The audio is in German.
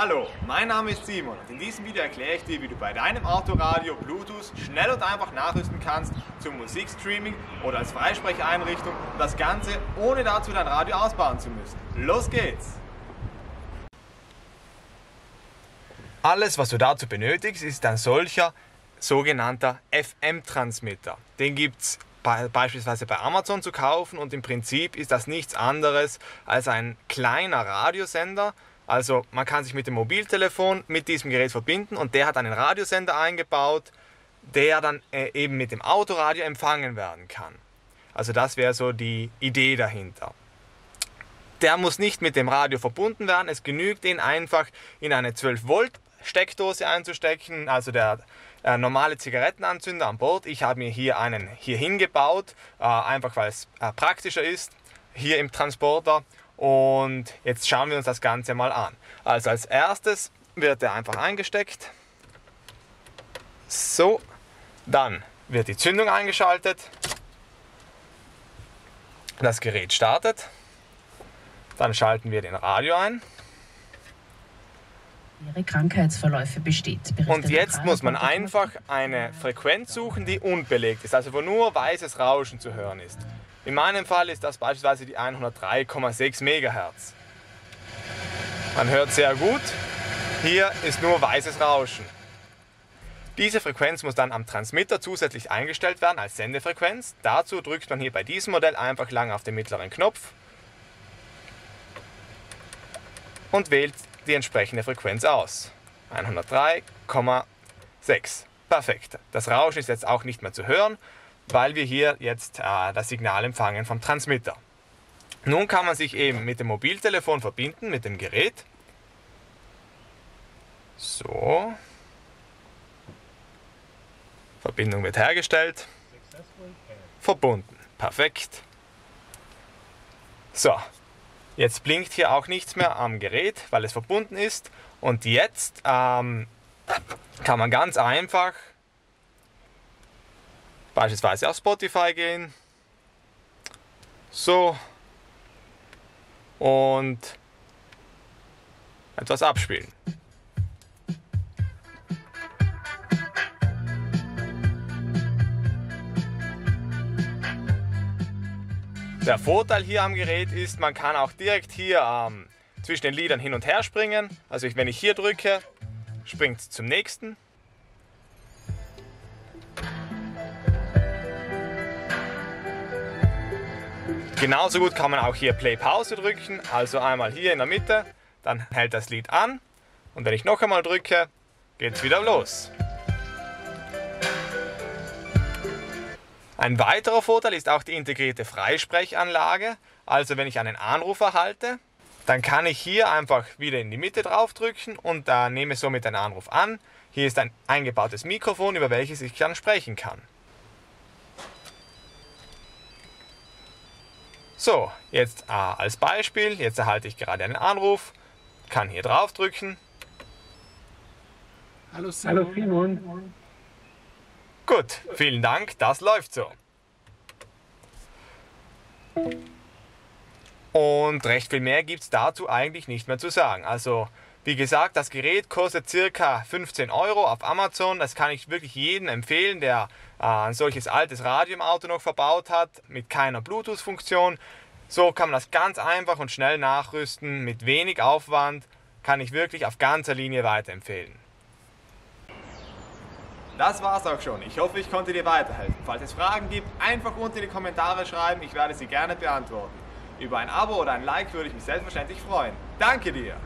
Hallo, mein Name ist Simon und in diesem Video erkläre ich dir, wie du bei deinem Autoradio Bluetooth schnell und einfach nachrüsten kannst zum Musikstreaming oder als Freisprecheinrichtung das Ganze ohne dazu dein Radio ausbauen zu müssen. Los geht's! Alles, was du dazu benötigst, ist ein solcher sogenannter FM-Transmitter. Den gibt es beispielsweise bei Amazon zu kaufen und im Prinzip ist das nichts anderes als ein kleiner Radiosender, also man kann sich mit dem Mobiltelefon mit diesem Gerät verbinden und der hat einen Radiosender eingebaut, der dann äh, eben mit dem Autoradio empfangen werden kann. Also das wäre so die Idee dahinter. Der muss nicht mit dem Radio verbunden werden, es genügt ihn einfach in eine 12 Volt Steckdose einzustecken, also der äh, normale Zigarettenanzünder an Bord. Ich habe mir hier einen hier hingebaut, äh, einfach weil es äh, praktischer ist, hier im Transporter und jetzt schauen wir uns das Ganze mal an. Also als erstes wird er einfach eingesteckt. So, dann wird die Zündung eingeschaltet. Das Gerät startet. Dann schalten wir den Radio ein. Ihre Krankheitsverläufe besteht. Und jetzt muss man einfach eine Frequenz suchen, die unbelegt ist, also wo nur weißes Rauschen zu hören ist. In meinem Fall ist das beispielsweise die 103,6 MHz. Man hört sehr gut, hier ist nur weißes Rauschen. Diese Frequenz muss dann am Transmitter zusätzlich eingestellt werden als Sendefrequenz. Dazu drückt man hier bei diesem Modell einfach lang auf den mittleren Knopf und wählt die entsprechende Frequenz aus. 103,6. Perfekt. Das Rauschen ist jetzt auch nicht mehr zu hören weil wir hier jetzt äh, das Signal empfangen vom Transmitter. Nun kann man sich eben mit dem Mobiltelefon verbinden, mit dem Gerät. So. Verbindung wird hergestellt. Verbunden. Perfekt. So. Jetzt blinkt hier auch nichts mehr am Gerät, weil es verbunden ist. Und jetzt ähm, kann man ganz einfach beispielsweise auf Spotify gehen. So. Und etwas abspielen. Der Vorteil hier am Gerät ist, man kann auch direkt hier ähm, zwischen den Liedern hin und her springen. Also ich, wenn ich hier drücke, springt es zum nächsten. Genauso gut kann man auch hier Play Pause drücken, also einmal hier in der Mitte, dann hält das Lied an und wenn ich noch einmal drücke, geht es wieder los. Ein weiterer Vorteil ist auch die integrierte Freisprechanlage. Also wenn ich einen Anruf erhalte, dann kann ich hier einfach wieder in die Mitte draufdrücken und da nehme somit einen Anruf an. Hier ist ein eingebautes Mikrofon, über welches ich dann sprechen kann. So, jetzt äh, als Beispiel, jetzt erhalte ich gerade einen Anruf, kann hier drauf drücken. Hallo Simon. Hallo Simon. Gut, vielen Dank, das läuft so. Und recht viel mehr gibt es dazu eigentlich nicht mehr zu sagen. Also wie gesagt, das Gerät kostet circa 15 Euro auf Amazon. Das kann ich wirklich jedem empfehlen, der äh, ein solches altes Radio im Auto noch verbaut hat, mit keiner Bluetooth-Funktion. So kann man das ganz einfach und schnell nachrüsten, mit wenig Aufwand, kann ich wirklich auf ganzer Linie weiterempfehlen. Das war's auch schon. Ich hoffe, ich konnte dir weiterhelfen. Falls es Fragen gibt, einfach unter in die Kommentare schreiben, ich werde sie gerne beantworten. Über ein Abo oder ein Like würde ich mich selbstverständlich freuen. Danke dir!